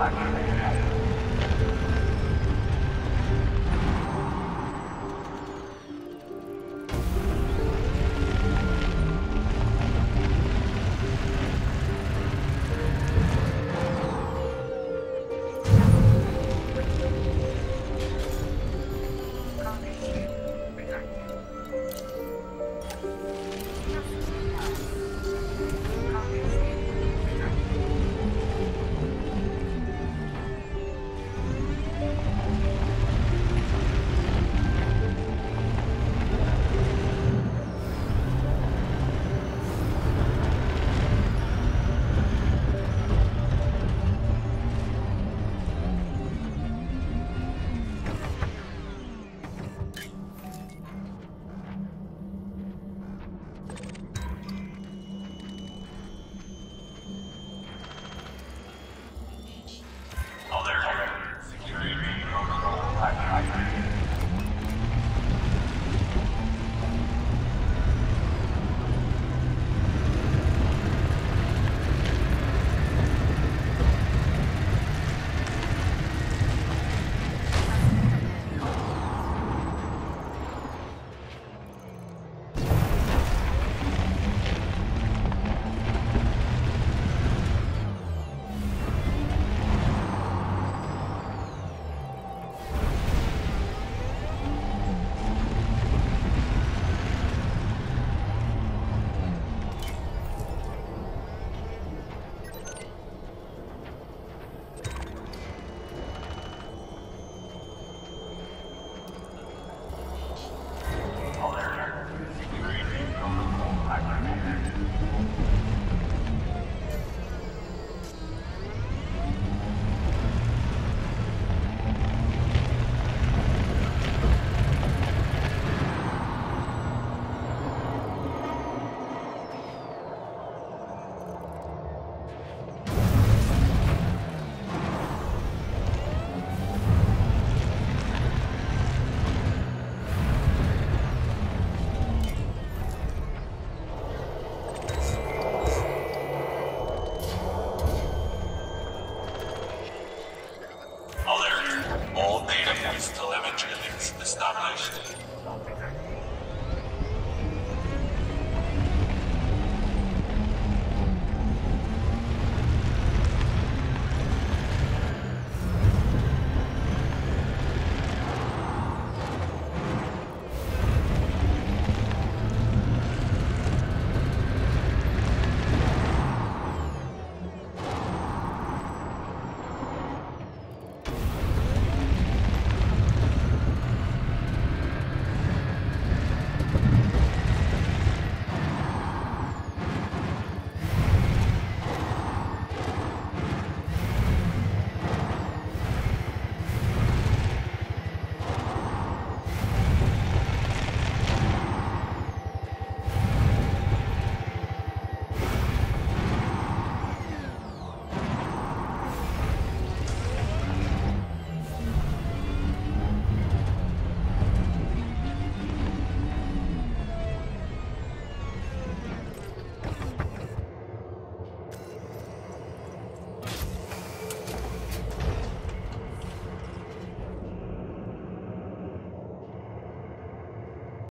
Black. crushed.